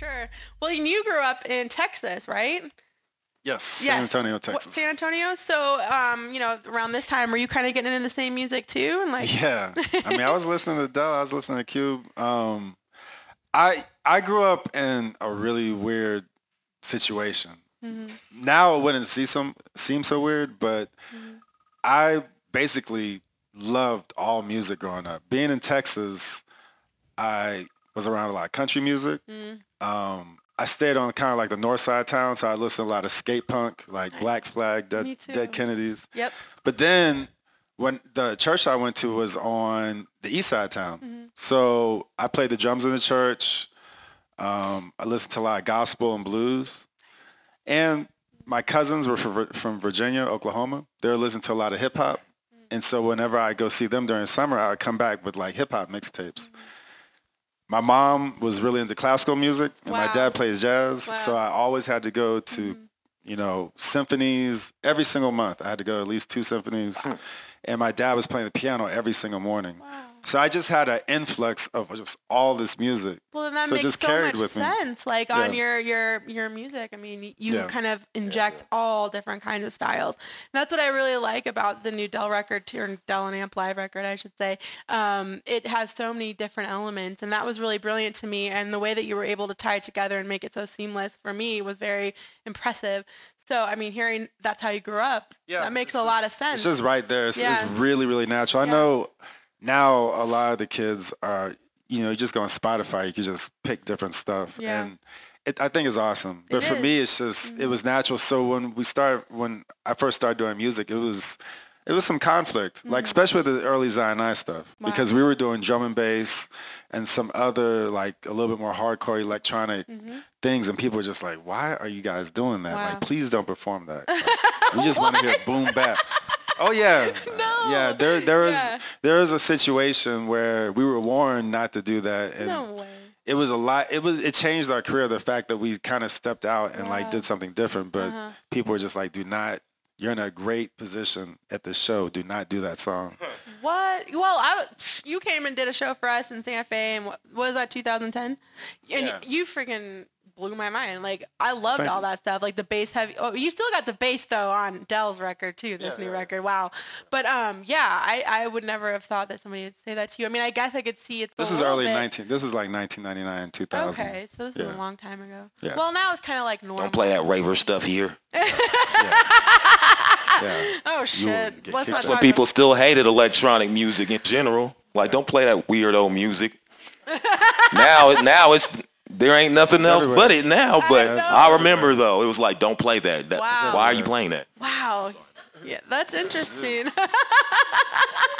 sure. Well, and you grew up in Texas, right? Yes, San Yes. Antonio, What- Texas. San Antonio. So, um, you know, around this time, were you kind of getting into the same music too? And like, Yeah, I mean, I was listening to Del. I was listening to Cube. Um, I I grew up in a really weird situation. Mhm. Now it wouldn't see some seem so weird, but Mhm. I basically loved all music growing up. Being in Texas, I was around a lot of country music. Mm. Um, I stayed on kind of like the north side of town, so I listened to a lot of skate punk, like Nice. Black Flag, Dead. Dead Kennedys. Yep. But then when the church I went to was on the east side of town. Mhm. So I played the drums in the church. Um, I listened to a lot of gospel and blues. And my cousins were from, from Virginia, Oklahoma. They were listening to a lot of hip hop. And so whenever I go see them during summer, I would come back with like hip hop mixtapes. My mom was really into classical music, and my dad plays jazz. So I always had to go to Mhm. you know, symphonies every single month. I had to go to at least two symphonies. And my dad was playing the piano every single morning. Wow. So I just had an influx of just all this music. Well, then that So makes just so carried much with me. sense. Like on your your your music, I mean, you Yeah. kind of inject all different kinds of styles. And that's what I really like about the new Del record, too, or Del and Amp live record, I should say. Um, it has so many different elements, and that was really brilliant to me. And the way that you were able to tie it together and make it so seamless for me was very impressive. So, I mean, hearing that's how you grew up, yeah, that makes it's a lot of sense. It's just right there. It's, Yeah. it's really, really natural. I know now a lot of the kids are, you know, you just go on Spotify, you can just pick different stuff. Yeah. And it, I think it's awesome. But It for me, it's just, Mhm. it was natural. So when we started, when I first started doing music, it was, it was some conflict, like Mhm. especially with the early Zion I stuff, Wow. because we were doing drum and bass and some other like a little bit more hardcore electronic Mhm. things, and people were just like, "Why are you guys doing that? Wow. Like, please don't perform that. Like, we just want to hear boom bap." Oh yeah, No. yeah. There, there was, Yeah. There was a situation where we were warned not to do that, and No way. it was a lot. It was, it changed our career. The fact that we kind of stepped out and like did something different, but Uh-huh. people were just like, "Do not." You're in a great position at the show. Do not do that song. What? Well, I, you came and did a show for us in Santa Fe, and what, what was that 2010? And Yeah. you freaking blew my mind. Like I loved Thank all you. that stuff, like the bass heavy. Oh, you still got the bass though on Del's record too. This Yeah, new yeah. record, wow. But um, yeah, I, I would never have thought that somebody would say that to you. I mean, I guess I could see it's. a This is early bit- 19. This is like 1999, 2000. Okay, so this is a long time ago. Yeah. Well, now it's kind of like normal. Don't play that raver stuff here. Yeah. Oh shit! get Let's kicked not out. Some talk people still hated electronic music in general. Like, don't play that weirdo music. now, now it's there ain't nothing else everywhere. but it now. But know. I, remember though, it was like, don't play that. that Wow. Why are you playing that? Wow. Yeah, that's interesting.